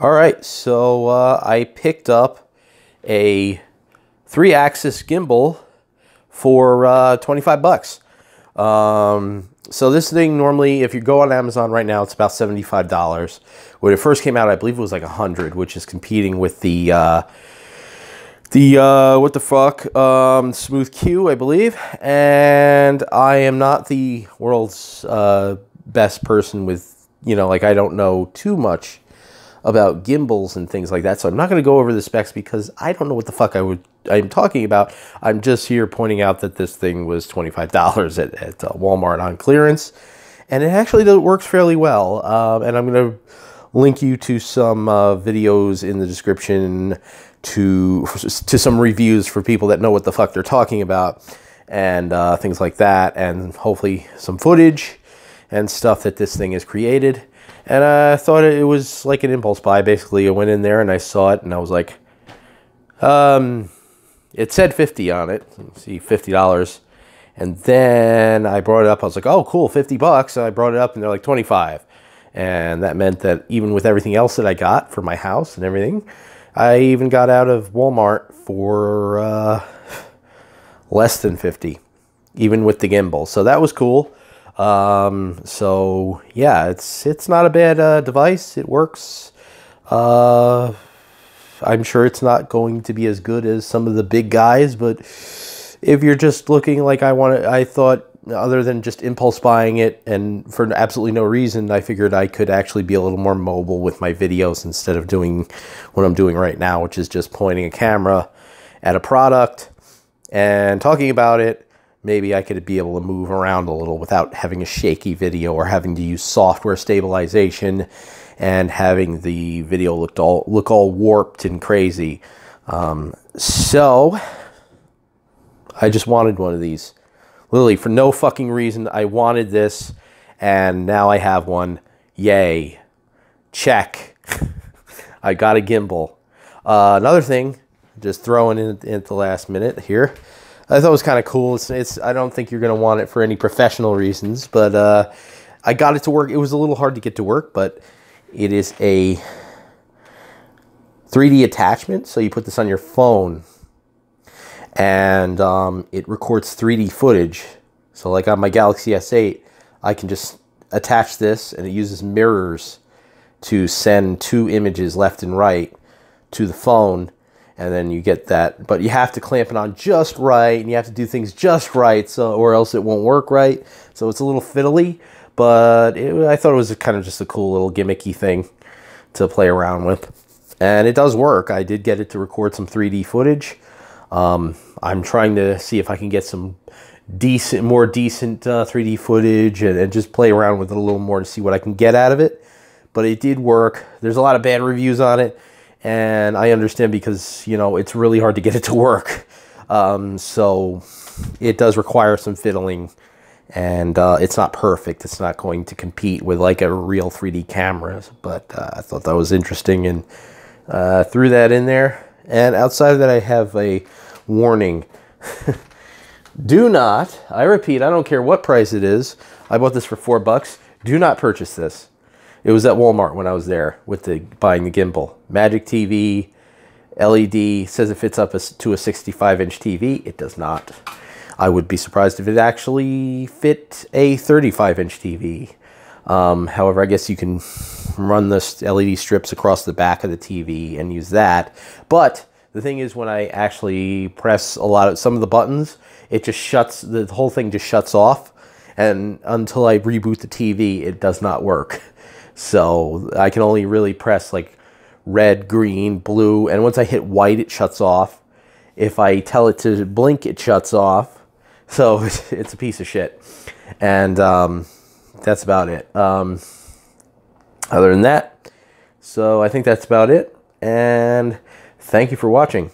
All right, so uh, I picked up a three-axis gimbal for uh, 25 bucks. Um, so this thing normally, if you go on Amazon right now, it's about $75. When it first came out, I believe it was like 100 which is competing with the, uh, the, uh, what the fuck, um, Smooth Q, I believe. And I am not the world's uh, best person with, you know, like I don't know too much about gimbals and things like that. So I'm not going to go over the specs because I don't know what the fuck I would I'm talking about. I'm just here pointing out that this thing was $25 at, at uh, Walmart on clearance. And it actually works fairly well. Uh, and I'm going to link you to some uh, videos in the description to, to some reviews for people that know what the fuck they're talking about and uh, things like that. And hopefully some footage and stuff that this thing has created. And I thought it was like an impulse buy. Basically, I went in there and I saw it and I was like, um, it said 50 on it. See, $50. And then I brought it up. I was like, oh, cool, 50 bucks. And I brought it up and they're like 25. And that meant that even with everything else that I got for my house and everything, I even got out of Walmart for uh, less than 50, even with the gimbal. So that was cool. Um, so yeah, it's it's not a bad uh, device. It works. Uh, I'm sure it's not going to be as good as some of the big guys, but if you're just looking like I want I thought other than just impulse buying it and for absolutely no reason, I figured I could actually be a little more mobile with my videos instead of doing what I'm doing right now, which is just pointing a camera at a product and talking about it maybe I could be able to move around a little without having a shaky video or having to use software stabilization and having the video look all look all warped and crazy. Um, so I just wanted one of these. Literally, for no fucking reason, I wanted this, and now I have one. Yay. Check. I got a gimbal. Uh, another thing, just throwing in at the last minute here. I thought it was kind of cool. It's, it's I don't think you're going to want it for any professional reasons, but uh, I got it to work. It was a little hard to get to work, but it is a 3D attachment. So you put this on your phone and um, it records 3D footage. So like on my Galaxy S8, I can just attach this and it uses mirrors to send two images left and right to the phone and then you get that but you have to clamp it on just right and you have to do things just right so or else it won't work right. So it's a little fiddly but it, I thought it was kind of just a cool little gimmicky thing to play around with. And it does work. I did get it to record some 3d footage. Um, I'm trying to see if I can get some decent more decent uh, 3d footage and, and just play around with it a little more to see what I can get out of it. But it did work. There's a lot of bad reviews on it and I understand because you know it's really hard to get it to work. Um, so it does require some fiddling, and uh, it's not perfect. It's not going to compete with like a real 3D camera. But uh, I thought that was interesting and uh, threw that in there. And outside of that, I have a warning. do not, I repeat, I don't care what price it is. I bought this for four bucks. Do not purchase this. It was at Walmart when I was there with the buying the gimbal. Magic TV, LED says it fits up to a 65 inch TV. It does not. I would be surprised if it actually fit a 35 inch TV. Um, however, I guess you can run the LED strips across the back of the TV and use that. But the thing is, when I actually press a lot of some of the buttons, it just shuts. The whole thing just shuts off, and until I reboot the TV, it does not work. So I can only really press like red, green, blue, and once I hit white, it shuts off. If I tell it to blink, it shuts off. So it's a piece of shit. And um, that's about it. Um, other than that, so I think that's about it. And thank you for watching.